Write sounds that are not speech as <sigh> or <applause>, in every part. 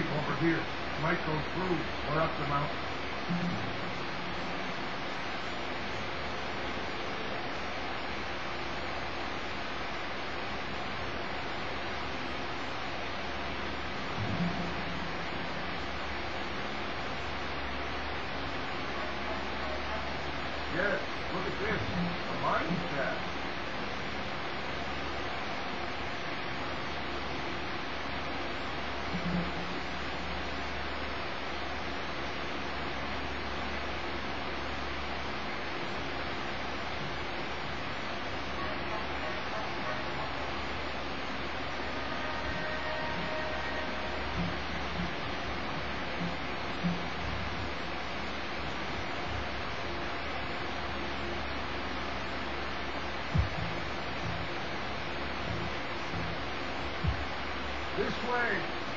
cave over here. Might go through or up the mountain. Yes, look at this. A mine shaft. This way.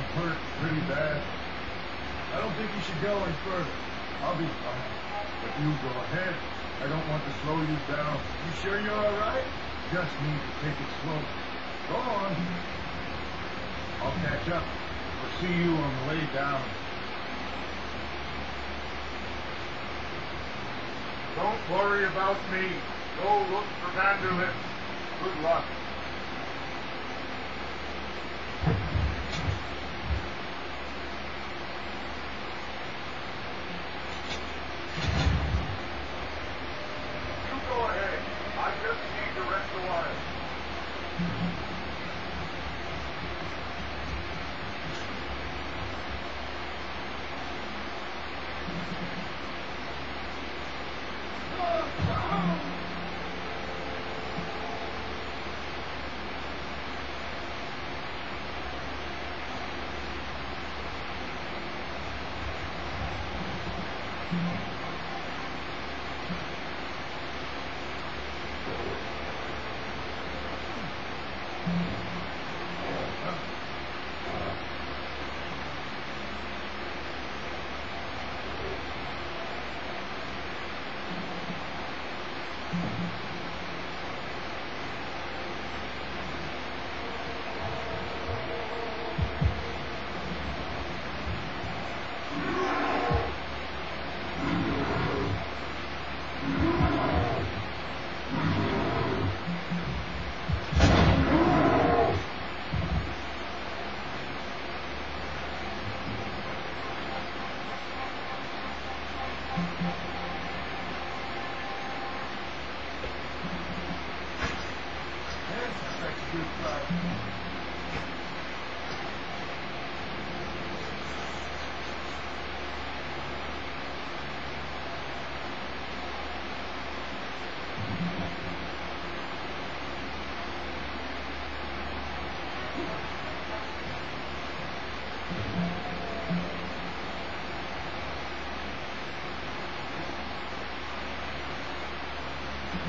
I'm hurt pretty bad. I don't think you should go any further. I'll be fine. But you go ahead. I don't want to slow you down. You sure you're all right? Just need to take it slow. Go on. I'll catch up or see you on the way down. Don't worry about me. Go look for Van der Linde. Good luck.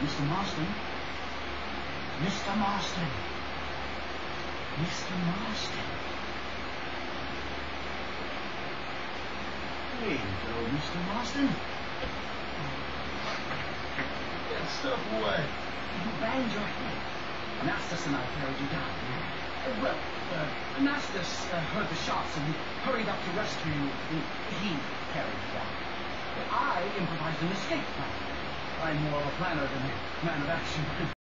Mr. Marston? Mr. Marston? Mr. Marston? There you go, Mr. Marston. Get stuff away. You banged your head. Nastas and I carried you down. Uh, well, uh, Nastas uh, heard the shots and hurried up to rescue you. He carried you down. But I improvised an escape plan. I'm more of a planner than a man of action. <laughs>